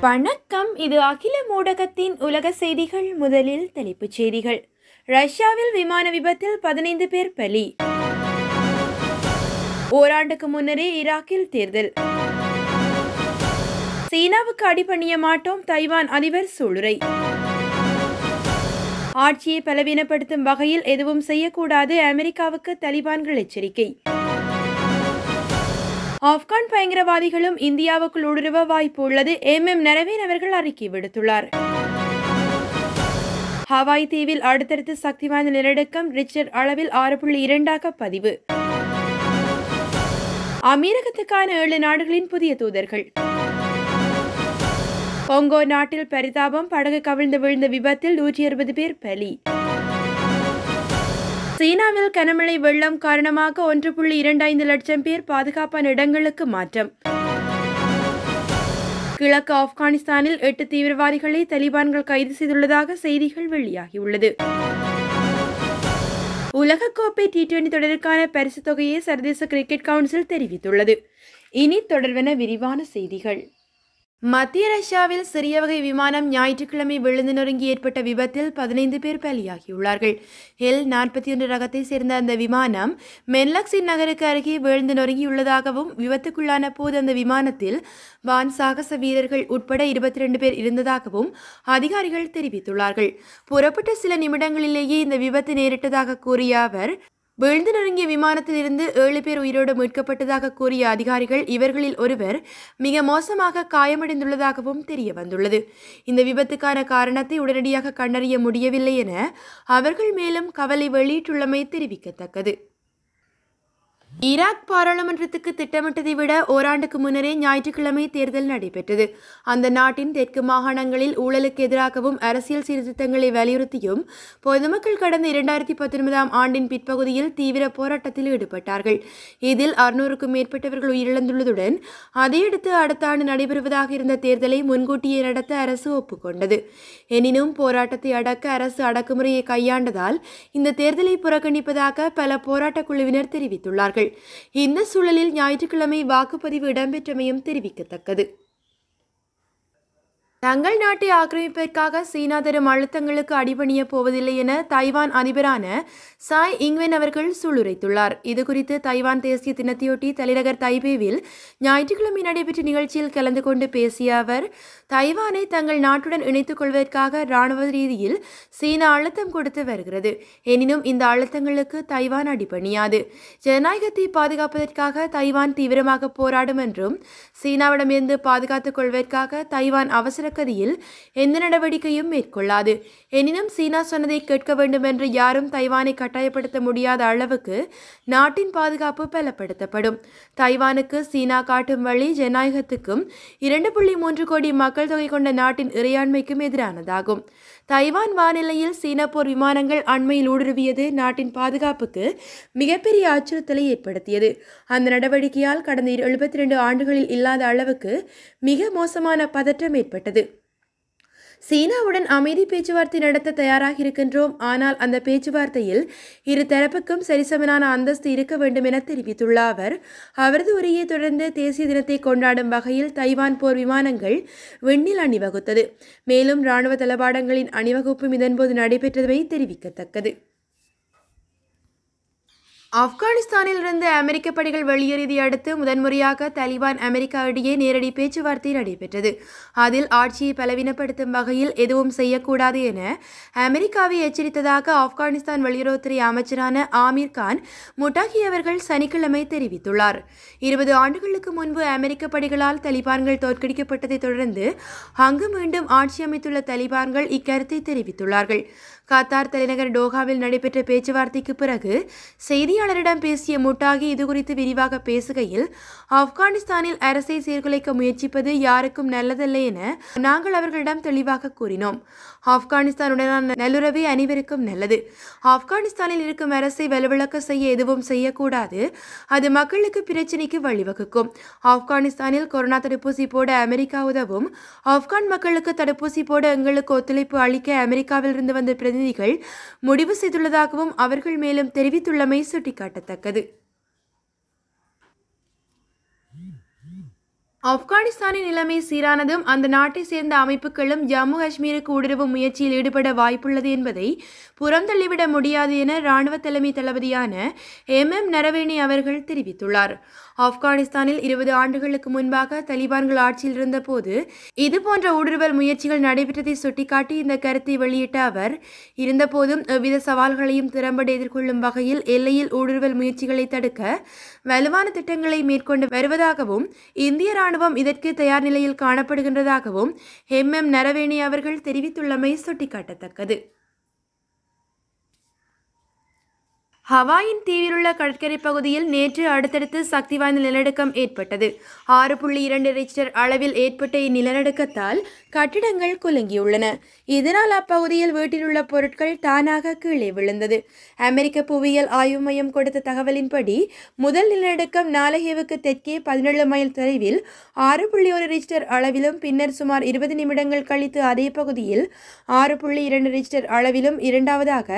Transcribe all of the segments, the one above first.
வணக்கம். இது அகில மூடகத்தின் உலக செய்திகள் முதலில் தலைப்புச் செய்திகள். ரஷ்யாவில் விமான விபத்தில் பதினைந்து பேர் பலி. ஓராண்டுக்கு முன்னரே ஈராக்கில் தேர்தல். சீனாவுக்கு அடிபணிய மாட்டோம் தைவான் அதிபர் சூளுரை. ஆட்சியை பலவீனப்படுத்தும் வகையில் எதுவும் செய்யக்கூடாது அமெரிக்காவுக்கு தலிபான்கள் எச்சரிக்கை. ஆப்கான் பயங்கரவாதிகளும் இந்தியாவுக்குள் ஊடுருவ வாய்ப்பு உள்ளது எம் எம் நரவேன் அவர்கள் அறிக்கை விடுத்துள்ளார். ஹவாய் தீவில் அடுத்தடுத்து சக்தி வாய்ந்த நிலநடுக்கம் ரிச்சர் அளவில் ஆறு புள்ளி இரண்டாக பதிவு. அமீரகத்துக்கான ஏழு நாடுகளின் புதிய தூதர்கள். கொங்கோ நாட்டில் பரிதாபம் படகு கவிழ்ந்து விழுந்த விபத்தில் நூற்றி அறுபது பேர் பலி. சீனாவில் கனமழை வெள்ளம் காரணமாக ஒன்று புள்ளி இரண்டு ஐந்து லட்சம் பேர் பாதுகாப்பான இடங்களுக்கு மாற்றம். கிழக்கு ஆப்கானிஸ்தானில் எட்டு தீவிரவாதிகளை தலிபான்கள் கைது செய்துள்ளதாக செய்திகள் வெளியாகியுள்ளது. உலகக்கோப்பை டி டுவெண்டி தொடருக்கான பரிசு தொகையை சர்வதேச கிரிக்கெட் கவுன்சில் தெரிவித்துள்ளது. இனி தொடர்வென விரிவான செய்திகள். மத்திய ரஷ்யாவில் சிறிய வகை விமானம் ஞாயிற்றுக்கிழமை விழுந்து நொறுங்கி ஏற்பட்ட விபத்தில் பதினைந்து பேர் பலியாகியுள்ளார்கள். எல் நாற்பத்தி ஒன்று ரகத்தை சேர்ந்த அந்த விமானம் மென்லக்ஸின் நகருக்கு அருகே விழுந்து நொறுங்கியுள்ளதாகவும் விபத்துக்குள்ளான போது அந்த விமானத்தில் வான் சாகச வீரர்கள் உட்பட இருபத்தி ரெண்டு பேர் இருந்ததாகவும் அதிகாரிகள் தெரிவித்துள்ளார்கள். புறப்பட்ட சில நிமிடங்களிலேயே இந்த விபத்து நேரிட்டதாக கூறிய அவர் விழுந்து நொறுங்கிய விமானத்தில் இருந்து ஏழு பேர் உயிரோடு மீட்கப்பட்டதாக கூறிய அதிகாரிகள் இவர்களில் ஒருவர் மிக மோசமாக காயமடைந்துள்ளதாகவும் தெரிய வந்துள்ளது இந்த விபத்துக்கான காரணத்தை உடனடியாக கண்டறிய முடியவில்லை என அவர்கள் மேலும் கவலை வெளியிட்டுள்ளமை தெரிவிக்கத்தக்கது. ஈராக் பாராளுமன்றத்துக்கு திட்டமிட்டதை விட ஓராண்டுக்கு முன்னரே ஞாயிற்றுக்கிழமை தேர்தல் நடைபெற்றது. அந்த நாட்டின் தெற்கு மாகாணங்களில் ஊழலுக்கு எதிராகவும் அரசியல் சீர்திருத்தங்களை வலியுறுத்தியும் பொதுமக்கள் கடந்த இரண்டாயிரத்தி பத்தொன்பதாம் ஆண்டின் பிற்பகுதியில் தீவிர போராட்டத்தில் ஈடுபட்டார்கள். இதில் அறுநூறுக்கும் மேற்பட்டவர்கள் உயிரிழந்துள்ளதுடன் அதையடுத்து அடுத்த ஆண்டு நடைபெறுவதாக இருந்த தேர்தலை முன்கூட்டியே நடத்த அரசு ஒப்புக்கொண்டது. எனினும் போராட்டத்தை அடக்க அரசு அடக்குமுறையை கையாண்டதால் இந்த தேர்தலை புறக்கணிப்பதாக பல போராட்டக் குழுவினர் தெரிவித்துள்ளார்கள். இந்த சூழலில் ஞாயிற்றுக்கிழமை வாக்குப்பதிவு இடம்பெற்றமையும் தெரிவிக்கத்தக்கது. தங்கள் நாட்டை ஆக்கிரமிப்பதற்காக சீனா தரும் அழுத்தங்களுக்கு அடிபணிய போவதில்லை என தைவான் அதிபரான சாய் இங்வென் அவர்கள் சூளுரைத்துள்ளார். இதுகுறித்து தைவான் தேசிய தினத்தையொட்டி தலைநகர் தைபேவில் ஞாயிற்றுக்கிழமை நடைபெற்ற நிகழ்ச்சியில் கலந்து கொண்டு பேசிய அவர் தைவானை தங்கள் நாட்டுடன் இணைத்துக் கொள்வதற்காக இராணுவ ரீதியில் சீனா அழுத்தம் கொடுத்து வருகிறது. எனினும் இந்த அழுத்தங்களுக்கு தைவான் அடிபணியாது. ஜனநாயகத்தை பாதுகாப்பதற்காக தைவான் தீவிரமாக போராடும் என்றும் சீனாவிடமிருந்து பாதுகாத்துக் கொள்வதற்காக தைவான் அவசர கதியில் எந்த நடவடிக்கையும் மேற்கொள்ளாது. எனினும் சீனா சொன்னதை கேட்க வேண்டும் என்று யாரும் தைவானை கட்டாயப்படுத்த முடியாத அளவுக்கு நாட்டின் பாதுகாப்பு பலப்படுத்தப்படும். தைவானுக்கு சீனா காட்டும் வழி ஜனநாயகத்துக்கும் இரண்டு புள்ளி மூன்று கோடி மக்கள் தொகை கொண்ட நாட்டின் இறையாண்மைக்கும் எதிரானதாகும். தைவான் வானிலையில் சீன போர் விமானங்கள் அண்மையில் ஊடுருவியது நாட்டின் பாதுகாப்புக்கு மிகப்பெரிய அச்சுறுத்தலை ஏற்படுத்தியது. அந்த நடவடிக்கையால் கடந்த எழுபத்தி ரெண்டு ஆண்டுகளில் இல்லாத அளவுக்கு மிக மோசமான பதற்றம் ஏற்பட்டது. சீனாவுடன் அமைதி பேச்சுவார்த்தை நடத்த தயாராக இருக்கின்றோம் ஆனால் அந்த பேச்சுவார்த்தையில் இரு தரப்புக்கும் சரிசமனான அந்தஸ்து இருக்க வேண்டும் என தெரிவித்துள்ள அவர். அவரது உரையை தொடர்ந்து தேசிய தினத்தை கொண்டாடும் வகையில் தைவான் போர் விமானங்கள் விண்ணில் அணிவகுத்தது. மேலும் இராணுவ தளபாடங்களின் அணிவகுப்பும் இதன்போது நடைபெற்றவை தெரிவிக்கத்தக்கது. ஆப்கானிஸ்தானிலிருந்து அமெரிக்க படைகள் வெளியேறியதை அடுத்து முதன்முறையாக தலிபான் அமெரிக்கா இடையே நேரடி பேச்சுவார்த்தை நடைபெற்றது. அதில் ஆட்சியை பலவீனப்படுத்தும் வகையில் எதுவும் செய்யக்கூடாது என அமெரிக்காவை எச்சரித்ததாக ஆப்கானிஸ்தான் வெளியுறவுத்துறை அமைச்சரான ஆமீர் கான் முட்டாகி அவர்கள் சனிக்கிழமை தெரிவித்துள்ளார். இருபது ஆண்டுகளுக்கு முன்பு அமெரிக்க படைகளால் தலிபான்கள் தோற்கடிக்கப்பட்டதை தொடர்ந்து அங்கு மீண்டும் ஆட்சி அமைத்துள்ள தலிபான்கள் இக்கருத்தை தெரிவித்துள்ளார்கள். கத்தார் தலைநகர் டோஹாவில் நடைபெற்ற பேச்சுவார்த்தைக்கு பிறகு செய்தியாளரிடம் பேசிய முட்டாகி இதுகுறித்து விரிவாக பேசுகையில் ஆப்கானிஸ்தானில் அரசை சீர்குலைக்க முயற்சிப்பது யாருக்கும் நல்லதல்ல என நாங்கள் அவர்களிடம் தெளிவாக கூறினோம். ஆப்கானிஸ்தானுடனான நல்லுறவே அனைவருக்கும் நல்லது. ஆப்கானிஸ்தானில் இருக்கும் அரசை வலுவிழக்க செய்ய எதுவும் செய்யக்கூடாது. அது மக்களுக்கு பிரச்சினைக்கு வழிவகுக்கும். ஆப்கானிஸ்தானில் கொரோனா தடுப்பூசி போட அமெரிக்கா உதவும். ஆப்கான் மக்களுக்கு தடுப்பூசி போட எங்களுக்கு ஒத்துழைப்பு அளிக்க அமெரிக்காவில் இருந்து வந்த பிரதிநிதிகள் முடிவு செய்துள்ளதாகவும் அவர்கள் மேலும் தெரிவித்துள்ளமை சுட்டிக்காட்டத்தக்கது. ஆப்கானிஸ்தானின் நிலைமை சீரானதும் அந்த நாட்டை சேர்ந்த அமைப்புகளும் ஜம்மு காஷ்மீருக்கு ஊடுருவ முயற்சியில் ஈடுபட வாய்ப்புள்ளது என்பதை புறந்தள்ளிவிட முடியாது என இராணுவ தலைமை தளபதியான எம் எம் நரவேணி அவர்கள் தெரிவித்துள்ளார். ஆப்கானிஸ்தானில் இருபது ஆண்டுகளுக்கு முன்பாக தலிபான்கள் ஆட்சியில் இருந்தபோது இதுபோன்ற ஊடுருவல் முயற்சிகள் நடைபெற்றதை சுட்டிக்காட்டி இந்த கருத்தை வெளியிட்ட அவர் இருந்தபோதும் எவ்வித சவால்களையும் திறம்பட எதிர்கொள்ளும் வகையில் எல்லையில் ஊடுருவல் முயற்சிகளை தடுக்க வலுவான திட்டங்களை மேற்கொண்டு வருவதாகவும் இந்திய இராணுவம் இதற்கு தயார் நிலையில் காணப்படுகின்றதாகவும் எம் எம் நரவேணி அவர்கள் தெரிவித்துள்ளமை சுட்டிக்காட்டத்தக்கது. ஹவாயின் தீவிலுள்ள கடற்கரை பகுதியில் நேற்று அடுத்தடுத்து சக்தி வாய்ந்த நிலநடுக்கம் ஏற்பட்டது. ஆறு புள்ளி இரண்டு ரிக்டர் அளவில் ஏற்பட்ட இந்நிலநடுக்கத்தால் கட்டிடங்கள் குலுங்கியுள்ளன. இதனால் அப்பகுதியில் வீட்டிலுள்ள பொருட்கள் தானாக கீழே விழுந்தது. அமெரிக்க புவியியல் ஆய்வு மையம் கொடுத்த தகவலின்படி முதல் நிலநடுக்கம் நாலகேவுக்கு தெற்கே பதினேழு மைல் தொலைவில் ஆறு புள்ளி ஒரு ரிக்டர் அளவிலும் பின்னர் சுமார் இருபது நிமிடங்கள் கழித்து அதே பகுதியில் ஆறு புள்ளி இரண்டு ரிக்டர் அளவிலும் இரண்டாவதாக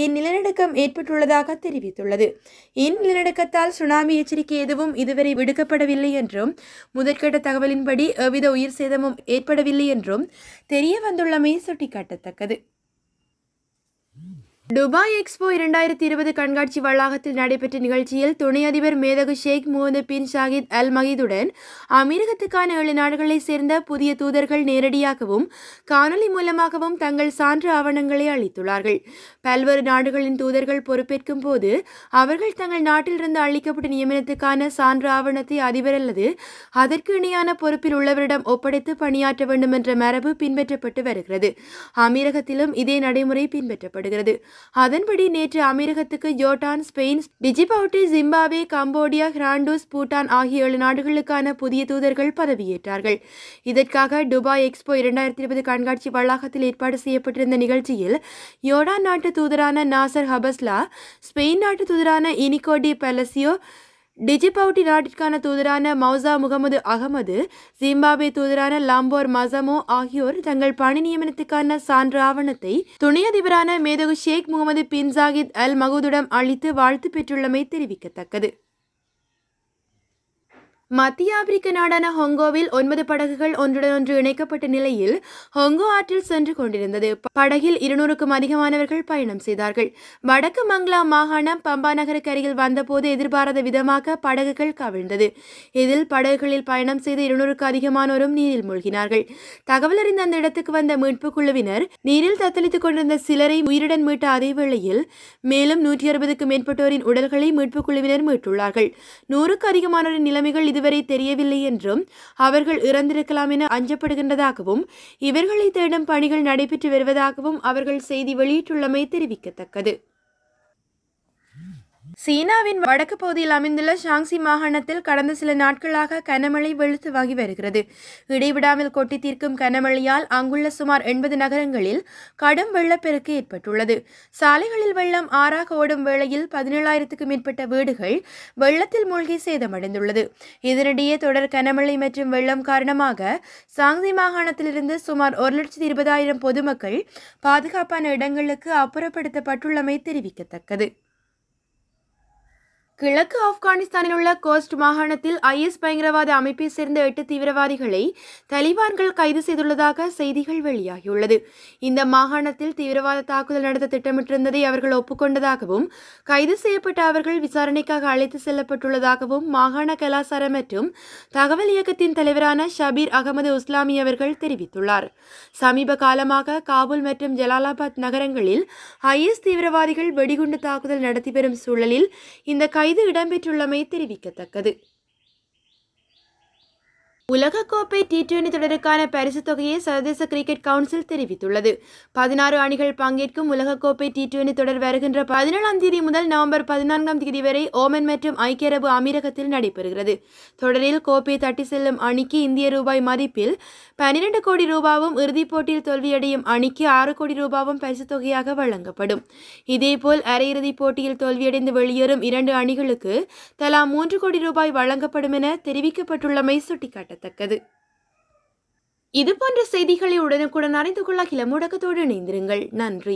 இந்நிலநடுக்கம் ஏற்பட்டுள்ளதாக தெரிவித்துள்ளது. இந்நிலநடுக்கத்தால் சுனாமி எச்சரிக்கை எதுவும் இதுவரை விடுக்கப்படவில்லை என்றும் முதற்கட்ட தகவலின்படி எவ்வித உயிர் சேதமும் ஏற்படவில்லை என்றும் தெரிய வந்துள்ளமை சுட்டிக்காட்டத்தக்கது. துபாய் எக்ஸ்போ இரண்டாயிரத்தி இருபது கண்காட்சி வளாகத்தில் நடைபெற்ற நிகழ்ச்சியில் துணை அதிபர் மேதகு ஷேக் முகமது பின் ஷாகித் அல் மகீதுடன் அமீரகத்துக்கான ஏழு நாடுகளைச் சேர்ந்த புதிய தூதர்கள் நேரடியாகவும் காணொலி மூலமாகவும் தங்கள் சான்று ஆவணங்களை அளித்துள்ளார்கள். பல்வேறு நாடுகளின் தூதர்கள் பொறுப்பேற்கும் போது அவர்கள் தங்கள் நாட்டிலிருந்து அளிக்கப்பட்ட நியமனத்துக்கான சான்று ஆவணத்தை அதிபர் அல்லது அதற்கு இணையான பொறுப்பில் உள்ளவரிடம் ஒப்படைத்து பணியாற்ற வேண்டும் என்ற மரபு பின்பற்றப்பட்டு வருகிறது. அமீரகத்திலும் இதே நடைமுறை பின்பற்றப்படுகிறது. அதன்படி நேற்று அமீரகத்துக்கு Jordan Spain Djibouti Zimbabwe Cambodia Honduras Bhutan ஆகிய ஏழு நாடுகளுக்கான புதிய தூதர்கள் பதவியேற்றார்கள். இதற்காக துபாய் எக்ஸ்போ இரண்டாயிரத்தி இருபது கண்காட்சி வளாகத்தில் ஏற்பாடு செய்யப்பட்டிருந்த நிகழ்ச்சியில் யோர்டான் நாட்டு தூதரான நாசர் ஹபஸ்லா ஸ்பெயின் நாட்டு தூதரான இனிகோடி பெலசியோ டிஜிபவுட்டி நாட்டிற்கான தூதரான மௌசா முகமது அகமது ஜிம்பாபே தூதரான லாம்போர் மசமோ ஆகியோர் தங்கள் பணி நியமனத்துக்கான சான்று ஆவணத்தை துணை அதிபரான மேதகு ஷேக் முகமது பின் ஜாகித் அல் மகூதுடம் அளித்து வாழ்த்து பெற்றுள்ளமை தெரிவிக்கத்தக்கது. மத்திய ஆப்பிரிக்க நாடான ஹொங்கோவில் ஒன்பது படகுகள் ஒன்றுடன் ஒன்று இணைக்கப்பட்ட நிலையில் ஹொங்கோ ஆற்றில் சென்று கொண்டிருந்தது. படகில் இருநூறுக்கும் அதிகமானவர்கள் பயணம் செய்தார்கள். வடக்கு மங்களா மாகாணம் பம்பா நகருக்கு அருகில் வந்தபோது எதிர்பாராத விதமாக படகுகள் கவிழ்ந்தது. இதில் படகுகளில் பயணம் செய்த இருநூறுக்கு அதிகமானோரும் நீரில் மூழ்கினார்கள். தகவல் அறிந்த அந்த இடத்துக்கு வந்த மீட்பு குழுவினர் நீரில் தத்தளித்துக் கொண்டிருந்த சிலரை உயிருடன் மீட்ட அதே வேளையில் மேலும் நூற்றி அறுபதுக்கு மேற்பட்டோரின் உடல்களை மீட்பு குழுவினர் மீட்டுள்ளார்கள். நூறுக்கு அதிகமானோரின் நிலைமைகள் இது இதுவரை தெரியவில்லை என்றும் அவர்கள் இறந்திருக்கலாம் என அஞ்சப்படுகின்றதாகவும் இவர்களை தேடும் பணிகள் நடைபெற்று வருவதாகவும் அவர்கள் செய்தி வெளியிட்டுள்ளமை தெரிவிக்கத்தக்கது. சீனாவின் வடக்கு பகுதியில் அமைந்துள்ள ஷாங்சி மாகாணத்தில் கடந்த சில நாட்களாக கனமழை வெளுத்து வாங்கி வருகிறது. இடைவிடாமல் கொட்டி தீர்க்கும் கனமழையால் அங்குள்ள சுமார் எண்பது நகரங்களில் கடும் வெள்ளப்பெருக்கு ஏற்பட்டுள்ளது. சாலைகளில் வெள்ளம் ஆறாக ஓடும் வேளையில் பதினேழாயிரத்துக்கும் மேற்பட்ட வீடுகள் வெள்ளத்தில் மூழ்கி சேதமடைந்துள்ளது. இதனிடையே தொடர் கனமழை மற்றும் வெள்ளம் காரணமாக சாங்சி மாகாணத்திலிருந்து சுமார் ஒரு லட்சத்தி இருபதாயிரம் பொதுமக்கள் பாதுகாப்பான இடங்களுக்கு அப்புறப்படுத்தப்பட்டுள்ளமை தெரிவிக்கத்தக்கது. கிழக்கு ஆப்கானிஸ்தானில் உள்ள கோஸ்ட் மாகாணத்தில் ஐஎஸ் பயங்கரவாத அமைப்பை சேர்ந்த எட்டு தீவிரவாதிகளை தலிபான்கள் கைது செய்துள்ளதாக செய்திகள் வெளியாகியுள்ளது. இந்த மாகாணத்தில் தீவிரவாத தாக்குதல் நடத்த திட்டமிட்டிருந்ததை அவர்கள் ஒப்புக்கொண்டதாகவும் கைது செய்யப்பட்ட அவர்கள் விசாரணைக்காக அழைத்து செல்லப்பட்டுள்ளதாகவும் மாகாண கலாசார மற்றும் தகவல் இயக்கத்தின் தலைவரான ஷபீர் அகமது உஸ்லாமி அவர்கள் தெரிவித்துள்ளார். சமீப காலமாக காபூல் மற்றும் ஜலாலாபாத் நகரங்களில் ஐஎஸ் தீவிரவாதிகள் வெடிகுண்டு தாக்குதல் நடத்தி வரும் சூழலில் இந்த கைது இடம்பெற்றுள்ளமை தெரிவிக்கத்தக்கது. உலகக்கோப்பை டி டுவெண்டி தொடருக்கான பரிசு தொகையை சர்வதேச கிரிக்கெட் கவுன்சில் தெரிவித்துள்ளது. பதினாறு அணிகள் பங்கேற்கும் உலகக்கோப்பை டி டுவெண்டி தொடர் வருகின்ற பதினேழாம் தேதி முதல் நவம்பர் பதினான்காம் தேதி வரை ஓமன் மற்றும் ஐக்கிய அரபு அமீரகத்தில் நடைபெறுகிறது. தொடரில் கோப்பை தட்டி செல்லும் அணிக்கு இந்திய ரூபாய் மதிப்பில் பன்னிரண்டு கோடி ரூபாவும் இறுதிப் போட்டியில் தோல்வியடையும் அணிக்கு ஆறு கோடி ரூபாவும் பரிசு தொகையாக வழங்கப்படும். இதேபோல் அரையிறுதிப் போட்டியில் தோல்வியடைந்து வெளியேறும் இரண்டு அணிகளுக்கு தலா மூன்று கோடி ரூபாய் வழங்கப்படும் என தெரிவிக்கப்பட்டுள்ளமை சுட்டிக்காட்டத்தக்கது இதுபோன்ற செய்திகளை உடனுக்குடன் அறிந்து கொள்ள கிளமுடக்கத்தோடு இணைந்திருங்கள். நன்றி.